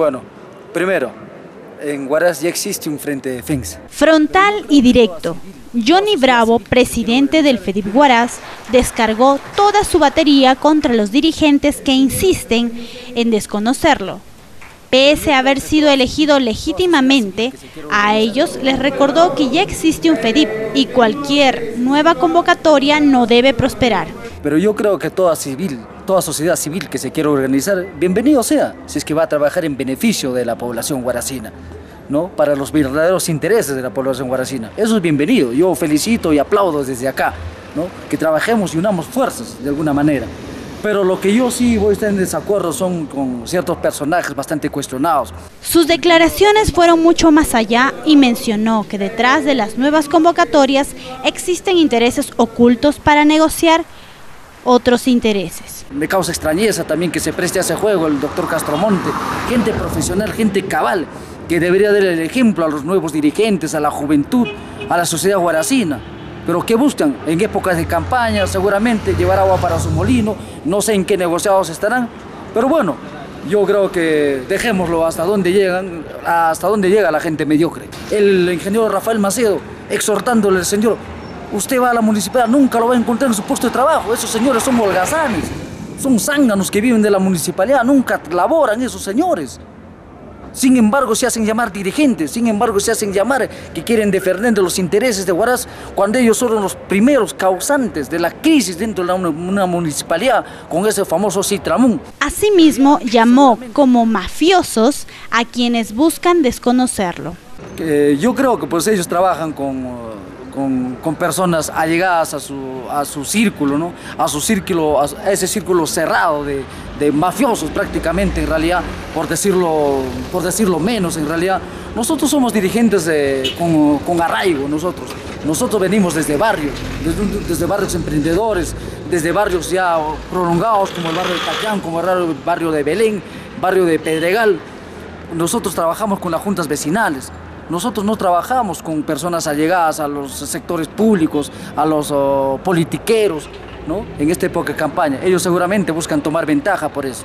Bueno, primero, en Huaraz ya existe un frente de defensa. Frontal y directo. Johnny Bravo, presidente del FEDIP Huaraz, descargó toda su batería contra los dirigentes que insisten en desconocerlo. Pese a haber sido elegido legítimamente, a ellos les recordó que ya existe un FEDIP y cualquier nueva convocatoria no debe prosperar. Pero yo creo que toda civil, toda sociedad civil que se quiera organizar, bienvenido sea, si es que va a trabajar en beneficio de la población guaracina. ¿no? para los verdaderos intereses de la población guaracina. Eso es bienvenido, yo felicito y aplaudo desde acá, ¿no? que trabajemos y unamos fuerzas de alguna manera. Pero lo que yo sí voy a estar en desacuerdo son con ciertos personajes bastante cuestionados. Sus declaraciones fueron mucho más allá y mencionó que detrás de las nuevas convocatorias existen intereses ocultos para negociar otros intereses. Me causa extrañeza también que se preste a ese juego el doctor Castromonte, gente profesional, gente cabal, que debería dar el ejemplo a los nuevos dirigentes, a la juventud, a la sociedad guaracina. Pero ¿qué buscan? En épocas de campaña, seguramente llevar agua para su molino, no sé en qué negociados estarán, pero bueno, yo creo que dejémoslo hasta donde llegan, hasta donde llega la gente mediocre. El ingeniero Rafael Macedo exhortándole al señor, usted va a la municipalidad, nunca lo va a encontrar en su puesto de trabajo, esos señores son holgazanes, son zánganos que viven de la municipalidad, nunca laboran esos señores. Sin embargo, se hacen llamar dirigentes, sin embargo, se hacen llamar que quieren defender los intereses de Huaraz cuando ellos son los primeros causantes de la crisis dentro de una, municipalidad con ese famoso Citramún. Asimismo, llamó como mafiosos a quienes buscan desconocerlo. yo creo que pues ellos trabajan con con, personas allegadas a su, a su círculo, ¿no? a su círculo, a ese círculo cerrado de, mafiosos prácticamente en realidad, por decirlo, por decirlo menos en realidad. Nosotros somos dirigentes de, con, con, arraigo, nosotros. Nosotros venimos desde barrios, desde, desde, barrios emprendedores, desde barrios ya prolongados como el barrio de Tacán, como el barrio de Belén, barrio de Pedregal. Nosotros trabajamos con las juntas vecinales, nosotros no trabajamos con personas allegadas a los sectores públicos, a los oh, politiqueros, ¿no? En esta época de campaña. Ellos seguramente buscan tomar ventaja por eso.